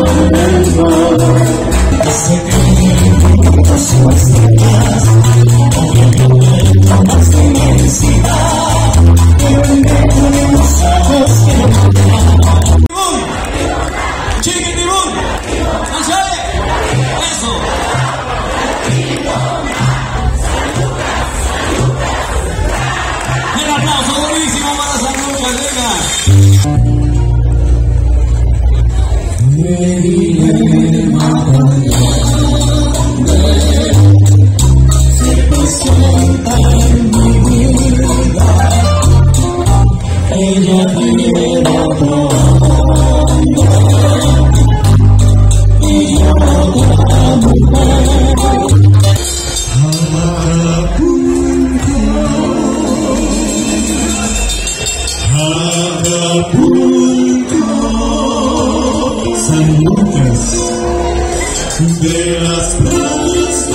more and more. As you come in, de las plantas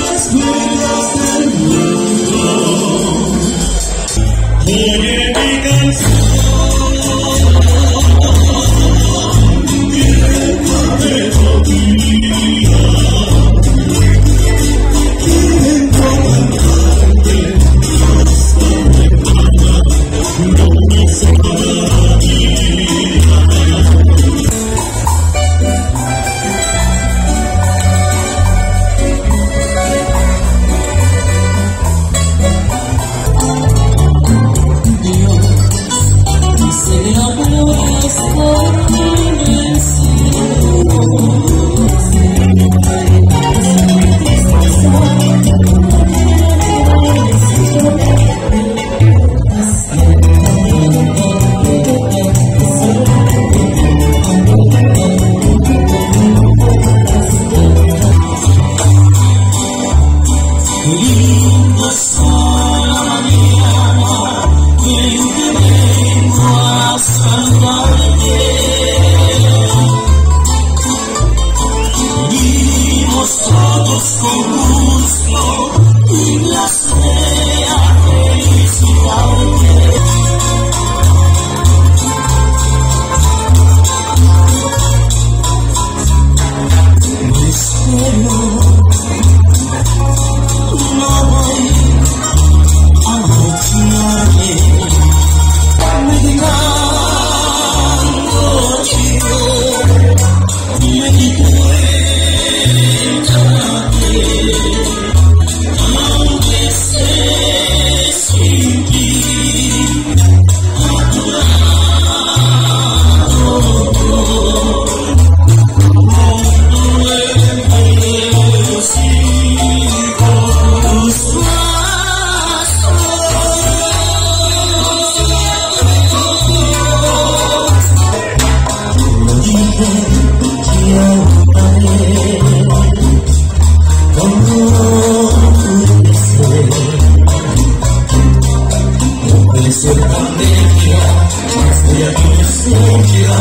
sería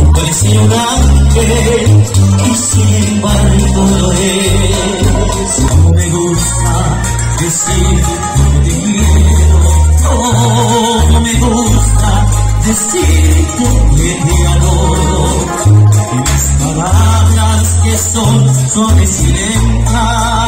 impresionante y sin embargo lo es. Me gusta decir te quiero, oh, no me gusta decir te adoro. Mis palabras que son suaves y lentas.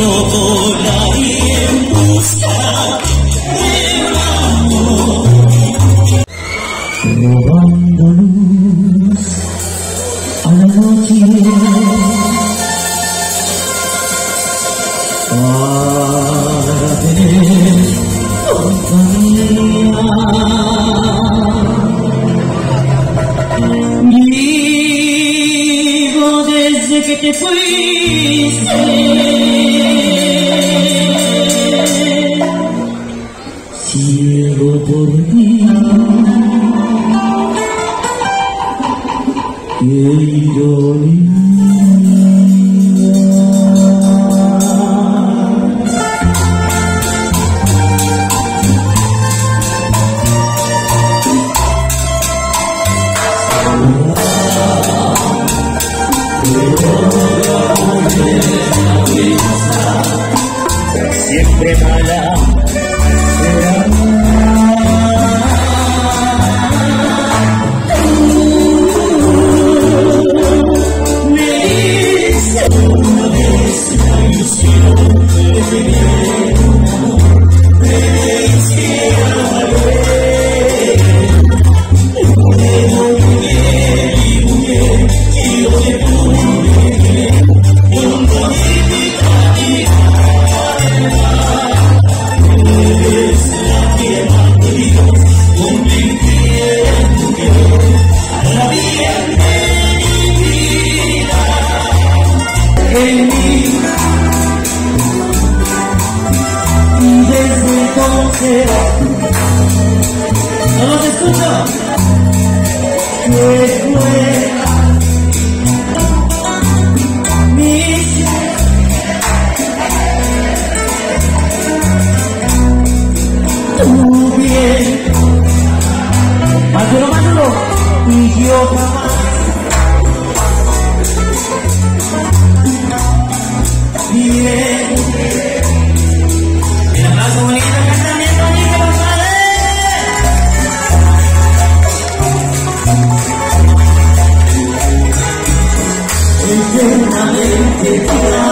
todo nadie busca el amor. Robando luz a la tengo por ti. Querido Siempre para escucha. Me y yo jamás. Amen.